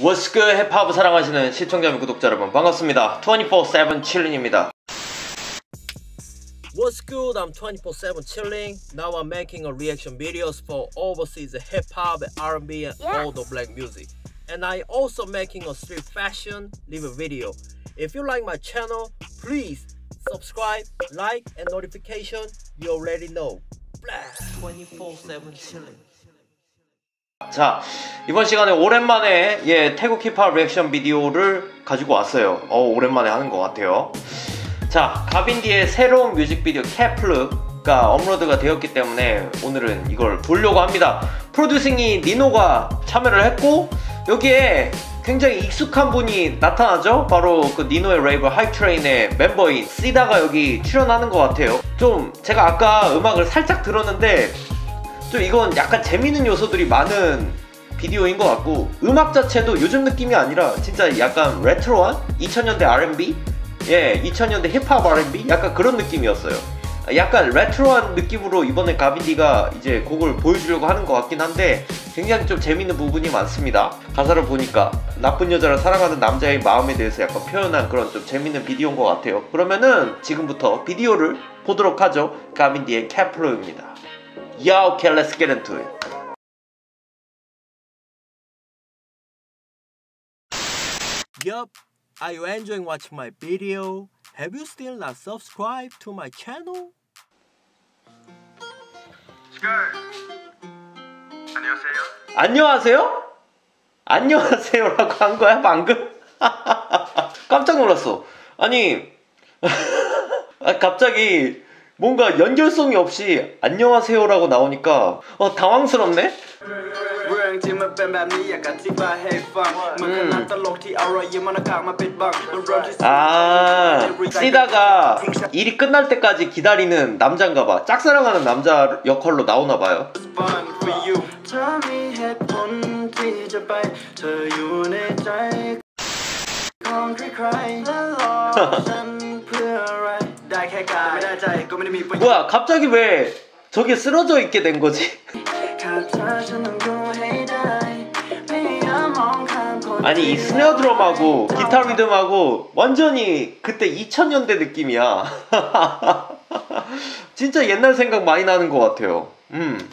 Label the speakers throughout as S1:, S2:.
S1: What's good 힙합을 사랑하시는 시청자 및 구독자 여러분 반갑습니다 24-7 칠린입니다 What's good? I'm 24-7 chilling. Now I'm making a reaction videos for overseas hip-hop, R&B and all the black music. And I also making a street fashion review video. If you like my channel, please subscribe, like and notification. You already know. 24-7 chilling. 자 이번 시간에 오랜만에 예 태국 힙합 리액션 비디오를 가지고 왔어요. 어 오랜만에 하는 것 같아요. 자 GAVIN.D의 새로운 뮤직비디오 แค่เผลอ가 업로드가 되었기 때문에 오늘은 이걸 보려고 합니다. producing이 NINO가 참여를 했고 여기에 굉장히 익숙한 분이 나타나죠? 바로 그 NINO의 레이블 하이트레인의 멤버인 시다가 여기 출연하는 것 같아요. 좀 제가 아까 음악을 살짝 들었는데 좀 이건 약간 재밌는 요소들이 많은 비디오인 것 같고 음악 자체도 요즘 느낌이 아니라 진짜 약간 retro한 2000년대 R&B? 예 2000년대 힙합 R&B? 약간 그런 느낌이었어요. 약간 retro한 느낌으로 이번에 GAVIN.D가 이제 곡을 보여주려고 하는 것 같긴 한데 굉장히 좀 재밌는 부분이 많습니다. 가사를 보니까 나쁜 여자를 사랑하는 남자의 마음에 대해서 약간 표현한 그런 좀 재밌는 비디오인 것 같아요. 그러면은 지금부터 비디오를 보도록 하죠. 가빈디의 캐플로입니다 Yo, okay, let's get into it. Yup, are you enjoying watching my video? Have you still not subscribed to my channel?
S2: 안녕하세요.
S1: 안녕하세요? 안녕하세요라고 한 거야 방금? 깜짝 놀랐어. 아니 아, 갑자기 뭔가 연결성이 없이 안녕하세요라고 나오니까 어, 당황스럽네.
S2: 음.
S1: 아 쓰다가 일이 끝날 때까지 기다리는 남자인가봐 짝사랑하는 남자 역할로 나오나봐요 뭐야 갑자기 왜 저게 쓰러져 있게 된 거지? 아니 이 스네어 드럼하고 기타 리듬하고 완전히 그때 2000년대 느낌이야. 진짜 옛날 생각 많이 나는 것 같아요. 음.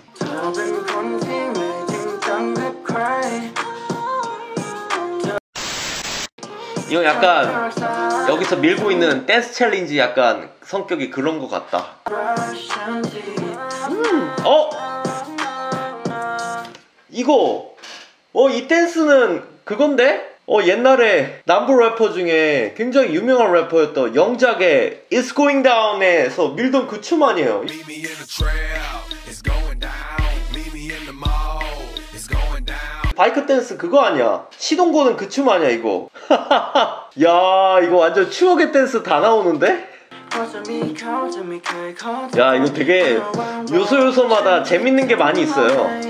S1: 이거 약간 여기서 밀고 있는 댄스 challenge 약간 성격이 그런 것 같다. 어? 이거 어 이 댄스는 그건데? 어 옛날에 남부 래퍼 중에 굉장히 유명한 래퍼였던 Yung Joc의 It's Going Down에서 밀던 그 춤 아니에요? 바이크 댄스 그거 아니야? 시동 거는 그 춤 아니야 이거? 야 이거 완전 추억의 댄스 다 나오는데? 야 이거 되게 요소 요소마다 재밌는 게 많이 있어요.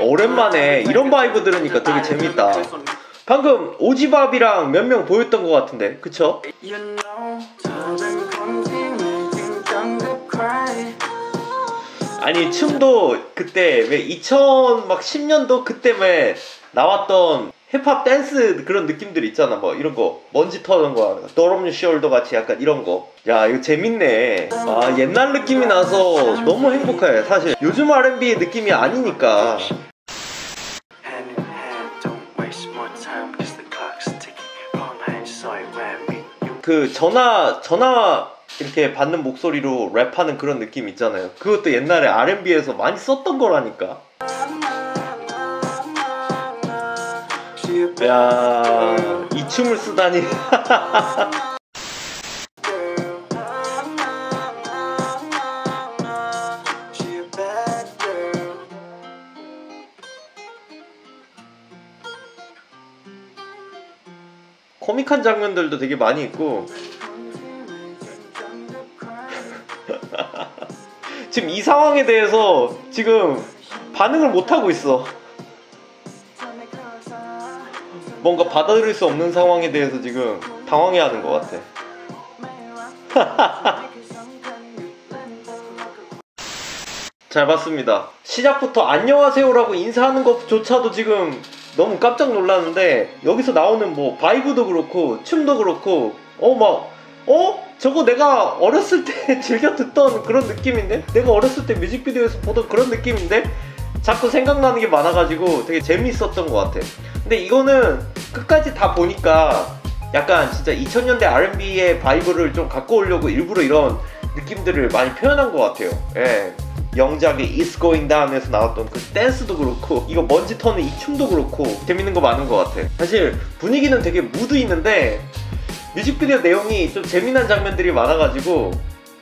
S1: 오랜만에 이런 vibe 들으니까 되게 재밌다. 방금 OG Bobby랑 몇 명 보였던 것 같은데, 그쵸? 아니 춤도 그때 왜 2000 막 10년도 그때 왜 나왔던 힙합 댄스 그런 느낌들 있잖아. 뭐 이런 거. 먼지 터는 거. dirt off your shoulder 같이 약간 이런 거야 이거 재밌네. 아 옛날 느낌이 나서 너무 행복해 사실. 요즘 R&B 느낌이 아니니까. 그 전화 전화 이렇게 받는 목소리로 랩하는 그런 느낌 있잖아요. 그것도 옛날에 R&B에서 많이 썼던 거라니까 야, 이 춤을 쓰다니. 코믹한 장면들도 되게 많이 있고 지금 이 상황에 대해서 지금 반응을 못 하고 있어. 뭔가 받아들일 수 없는 상황에 대해서 지금 당황해하는 것 같아. 잘 봤습니다. 시작부터 안녕하세요라고 인사하는 것조차도 지금 너무 깜짝 놀랐는데 여기서 나오는 뭐 vibe도 그렇고 춤도 그렇고 어막 어? 저거 내가 어렸을 때 즐겨 듣던 그런 느낌인데? 내가 어렸을 때 뮤직비디오에서 보던 그런 느낌인데? 자꾸 생각나는 게 많아가지고 되게 재미있었던 것 같아. 근데 이거는 끝까지 다 보니까 약간 진짜 2000년대 R&B의 vibe를 좀 갖고 오려고 일부러 이런 느낌들을 많이 표현한 것 같아요. 예. Yung Joc의 It's Going Down에서 나왔던 그 댄스도 그렇고 이거 먼지 터는 이 춤도 그렇고 재밌는 거 많은 것 같아. 사실 분위기는 되게 무드 있는데 뮤직비디오 내용이 좀 재미난 장면들이 많아가지고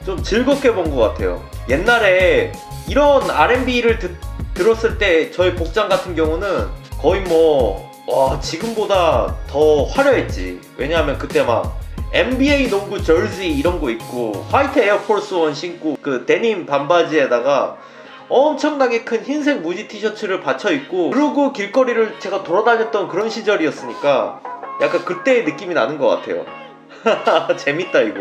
S1: 좀 즐겁게 본 것 같아요. 옛날에 이런 R&B를 듣, 들었을 때 저희 복장 같은 경우는 거의 뭐 와, 지금보다 더 화려했지. 왜냐하면 그때 막 NBA 농구 저지 이런 거 입고 white Air Force One 신고 그 데님 반바지에다가 엄청나게 큰 흰색 무지 티셔츠를 받쳐 입고 그러고 길거리를 제가 돌아다녔던 그런 시절이었으니까 약간 그때의 느낌이 나는 것 같아요. 재밌다 이거.